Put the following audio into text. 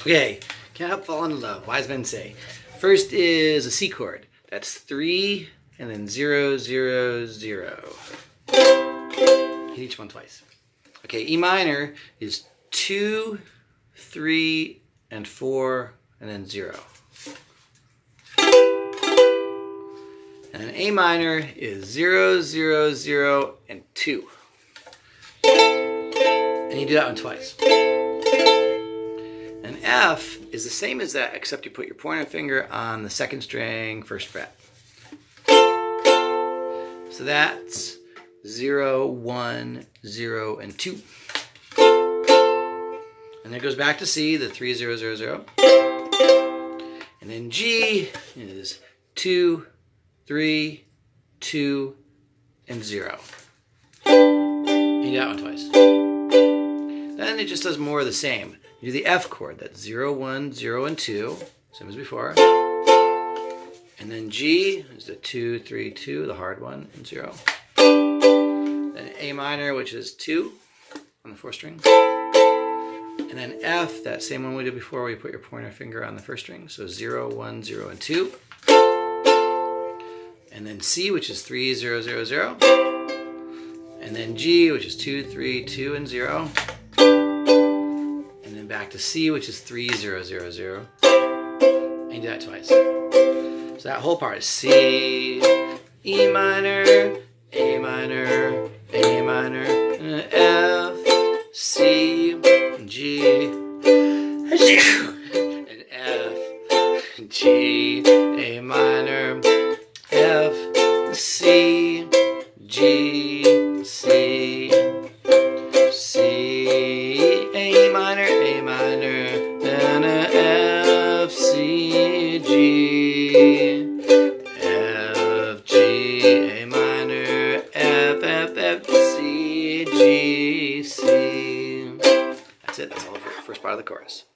Okay, can't help falling in love. Wise men say. First is a C chord. That's three and then zero, zero, zero. Hit each one twice. Okay, E minor is two, three, and four, and then zero. And A minor is zero, zero, zero, and two. And you do that one twice. F is the same as that, except you put your pointer finger on the second string, first fret. So that's zero, one, zero, and two. And then it goes back to C, the three, zero, zero, zero. And then G is two, three, two, and zero. You that one twice then it just does more of the same. You do the F chord, that's 0, 1, 0, and 2, same as before. And then G is the 2, 3, 2, the hard one, and 0. Then A minor, which is 2 on the 4 string. And then F, that same one we did before where you put your pointer finger on the first string. So 0, 1, 0, and 2. And then C, which is 3, 0, 0, 0. And then G, which is 2, 3, 2, and 0 back to C, which is three, zero, zero, zero. And do that twice. So that whole part is C, E minor, A minor, A minor, F, C, G, and F, G, A minor, F, C, G, F, C, G, C. That's it. That's all the first part of the chorus.